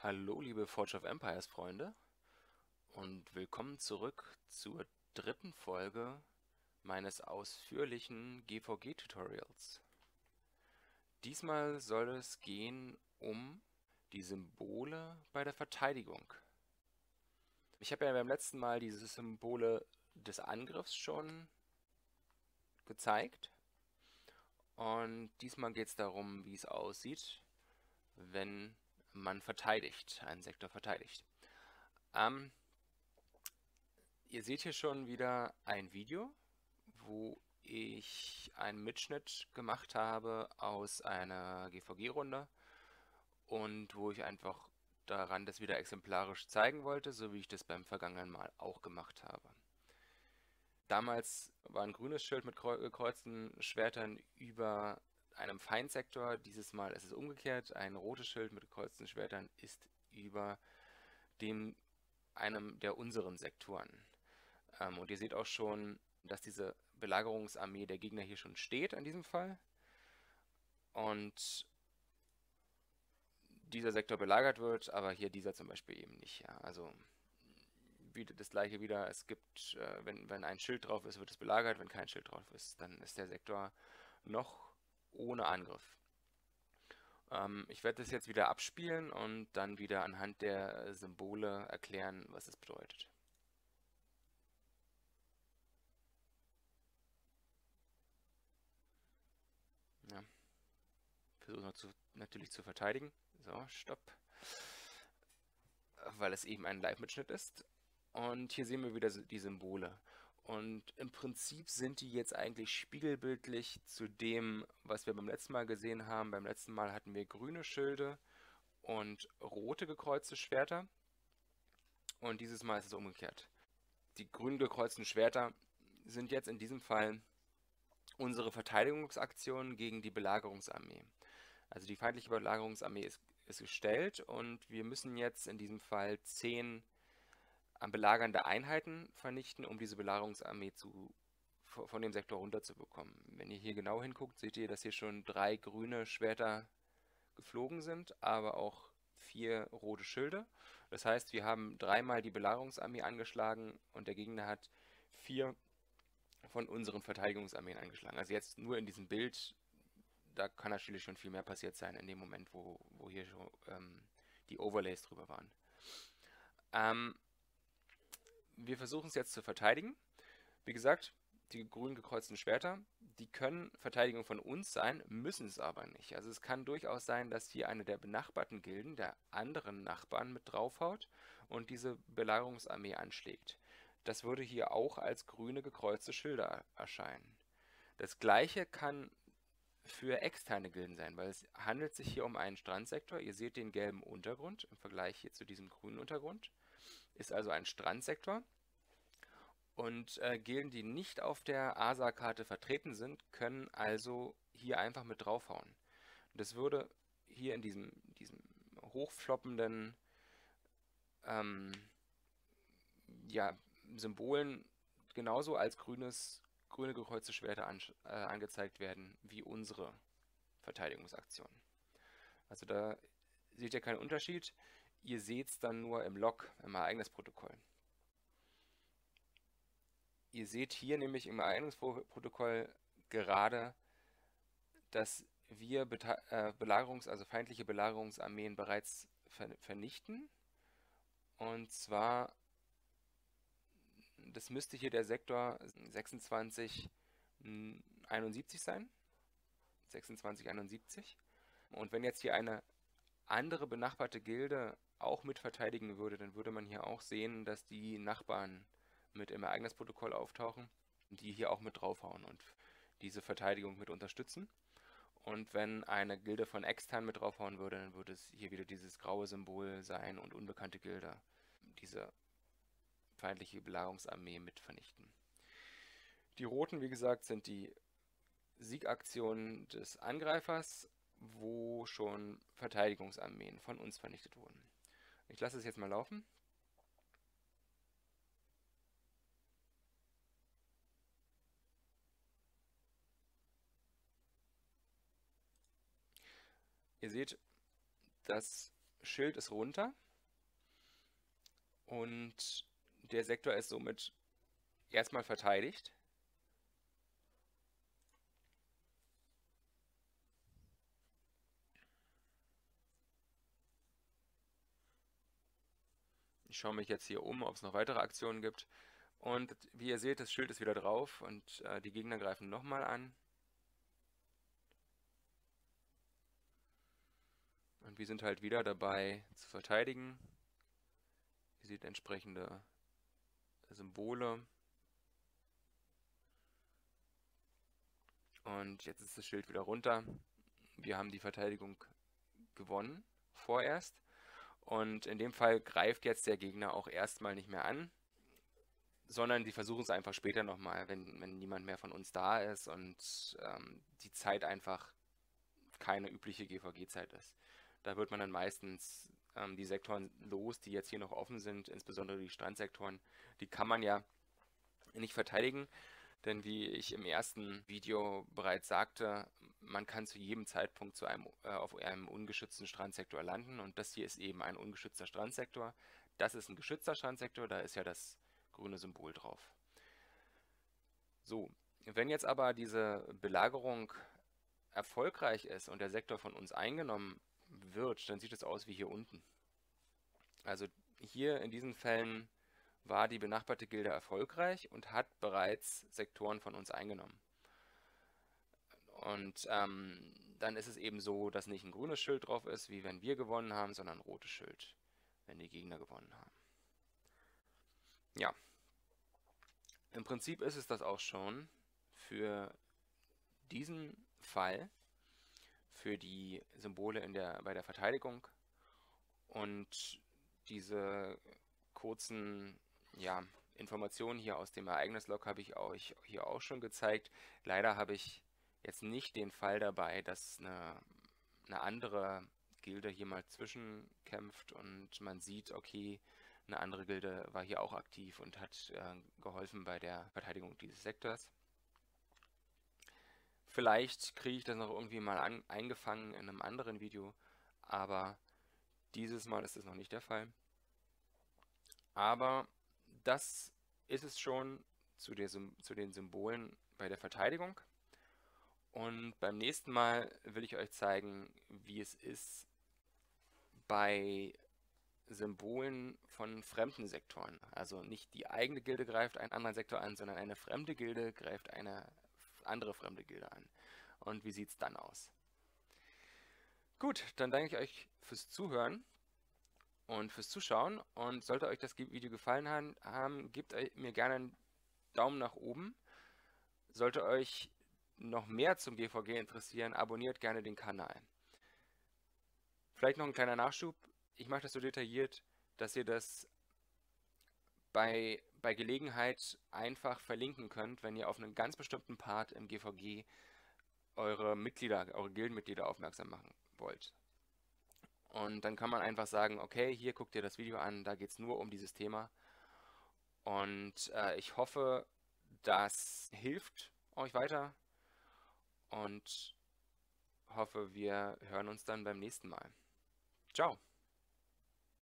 Hallo liebe Forge of Empires Freunde und willkommen zurück zur dritten Folge meines ausführlichen GVG Tutorials. Diesmal soll es gehen um die Symbole bei der Verteidigung. Ich habe ja beim letzten Mal diese Symbole des Angriffs schon gezeigt und diesmal geht es darum, wie es aussieht, wenn man verteidigt, einen Sektor verteidigt. Ähm, ihr seht hier schon wieder ein Video, wo ich einen Mitschnitt gemacht habe aus einer GVG-Runde und wo ich einfach daran das wieder exemplarisch zeigen wollte, so wie ich das beim vergangenen Mal auch gemacht habe. Damals war ein grünes Schild mit gekreuzten Schwertern über einem Feindsektor. Dieses Mal ist es umgekehrt. Ein rotes Schild mit gekreuzten Schwertern ist über dem einem der unseren Sektoren. Ähm, und ihr seht auch schon, dass diese Belagerungsarmee der Gegner hier schon steht in diesem Fall. Und dieser Sektor belagert wird, aber hier dieser zum Beispiel eben nicht. Ja. Also wieder das gleiche wieder, es gibt, äh, wenn, wenn ein Schild drauf ist, wird es belagert, wenn kein Schild drauf ist, dann ist der Sektor noch ohne Angriff. Ähm, ich werde das jetzt wieder abspielen und dann wieder anhand der Symbole erklären, was es bedeutet. Ja. Noch zu, natürlich zu verteidigen. So, stopp. Weil es eben ein Live-Mitschnitt ist. Und hier sehen wir wieder die Symbole. Und im Prinzip sind die jetzt eigentlich spiegelbildlich zu dem, was wir beim letzten Mal gesehen haben. Beim letzten Mal hatten wir grüne Schilde und rote gekreuzte Schwerter. Und dieses Mal ist es umgekehrt. Die grün gekreuzten Schwerter sind jetzt in diesem Fall unsere Verteidigungsaktion gegen die Belagerungsarmee. Also die feindliche Belagerungsarmee ist, ist gestellt und wir müssen jetzt in diesem Fall 10 belagernde Einheiten vernichten, um diese Belagerungsarmee zu, von dem Sektor runterzubekommen. Wenn ihr hier genau hinguckt, seht ihr, dass hier schon drei grüne Schwerter geflogen sind, aber auch vier rote Schilde. Das heißt, wir haben dreimal die Belagerungsarmee angeschlagen und der Gegner hat vier von unseren Verteidigungsarmeen angeschlagen. Also jetzt nur in diesem Bild, da kann natürlich schon viel mehr passiert sein in dem Moment, wo, wo hier schon ähm, die Overlays drüber waren. Ähm, wir versuchen es jetzt zu verteidigen. Wie gesagt, die grün gekreuzten Schwerter, die können Verteidigung von uns sein, müssen es aber nicht. Also es kann durchaus sein, dass hier eine der benachbarten Gilden der anderen Nachbarn mit draufhaut und diese Belagerungsarmee anschlägt. Das würde hier auch als grüne gekreuzte Schilder erscheinen. Das gleiche kann für externe Gilden sein, weil es handelt sich hier um einen Strandsektor. Ihr seht den gelben Untergrund im Vergleich hier zu diesem grünen Untergrund ist also ein Strandsektor. Und äh, Gilden, die nicht auf der ASA-Karte vertreten sind, können also hier einfach mit draufhauen. Das würde hier in diesem, diesem hochfloppenden ähm, ja, Symbolen genauso als grünes, grüne gekreuzte Schwerter an, äh, angezeigt werden wie unsere Verteidigungsaktion. Also da seht ihr keinen Unterschied. Ihr seht es dann nur im Log, im Ereignisprotokoll. Ihr seht hier nämlich im Ereignisprotokoll gerade, dass wir äh, Belagerungs-, also feindliche Belagerungsarmeen bereits vernichten. Und zwar, das müsste hier der Sektor 2671 sein. 2671. Und wenn jetzt hier eine andere benachbarte Gilde auch mit verteidigen würde, dann würde man hier auch sehen, dass die Nachbarn mit im Ereignisprotokoll auftauchen, die hier auch mit draufhauen und diese Verteidigung mit unterstützen. Und wenn eine Gilde von extern mit draufhauen würde, dann würde es hier wieder dieses graue Symbol sein und unbekannte Gilde diese feindliche Belagerungsarmee mit vernichten. Die roten, wie gesagt, sind die Siegaktionen des Angreifers, wo schon Verteidigungsarmeen von uns vernichtet wurden. Ich lasse es jetzt mal laufen. Ihr seht, dass Schild ist runter und der Sektor ist somit erstmal verteidigt. Ich schaue mich jetzt hier um, ob es noch weitere Aktionen gibt. Und wie ihr seht, das Schild ist wieder drauf und äh, die Gegner greifen nochmal an. Und wir sind halt wieder dabei zu verteidigen. Ihr seht entsprechende Symbole. Und jetzt ist das Schild wieder runter. Wir haben die Verteidigung gewonnen, vorerst. Und in dem Fall greift jetzt der Gegner auch erstmal nicht mehr an, sondern die versuchen es einfach später nochmal, wenn, wenn niemand mehr von uns da ist und ähm, die Zeit einfach keine übliche GVG-Zeit ist. Da wird man dann meistens ähm, die Sektoren los, die jetzt hier noch offen sind, insbesondere die Strandsektoren. Die kann man ja nicht verteidigen, denn wie ich im ersten Video bereits sagte, man kann zu jedem Zeitpunkt zu einem, äh, auf einem ungeschützten Strandsektor landen und das hier ist eben ein ungeschützter Strandsektor. Das ist ein geschützter Strandsektor, da ist ja das grüne Symbol drauf. So, wenn jetzt aber diese Belagerung erfolgreich ist und der Sektor von uns eingenommen wird, dann sieht es aus wie hier unten. Also hier in diesen Fällen war die benachbarte Gilde erfolgreich und hat bereits Sektoren von uns eingenommen. Und ähm, dann ist es eben so, dass nicht ein grünes Schild drauf ist, wie wenn wir gewonnen haben, sondern ein rotes Schild, wenn die Gegner gewonnen haben. Ja, im Prinzip ist es das auch schon für diesen Fall für die Symbole in der, bei der Verteidigung. Und diese kurzen ja, Informationen hier aus dem Ereignislog habe ich euch hier auch schon gezeigt. Leider habe ich jetzt nicht den Fall dabei, dass eine, eine andere Gilde hier mal zwischenkämpft und man sieht, okay, eine andere Gilde war hier auch aktiv und hat äh, geholfen bei der Verteidigung dieses Sektors. Vielleicht kriege ich das noch irgendwie mal an, eingefangen in einem anderen Video, aber dieses Mal ist es noch nicht der Fall. Aber das ist es schon zu, der, zu den Symbolen bei der Verteidigung. Und beim nächsten Mal will ich euch zeigen, wie es ist bei Symbolen von fremden Sektoren. Also nicht die eigene Gilde greift einen anderen Sektor an, sondern eine fremde Gilde greift eine andere fremde Gilde an. Und wie sieht es dann aus? Gut, dann danke ich euch fürs Zuhören und fürs Zuschauen. Und sollte euch das Video gefallen haben, gebt mir gerne einen Daumen nach oben. Sollte euch noch mehr zum GVG interessieren, abonniert gerne den Kanal. Vielleicht noch ein kleiner Nachschub. Ich mache das so detailliert, dass ihr das bei bei Gelegenheit einfach verlinken könnt, wenn ihr auf einen ganz bestimmten Part im GVG eure Mitglieder, eure Gildenmitglieder aufmerksam machen wollt. Und dann kann man einfach sagen, okay, hier guckt ihr das Video an, da geht es nur um dieses Thema. Und äh, ich hoffe, das hilft euch weiter und hoffe, wir hören uns dann beim nächsten Mal. Ciao.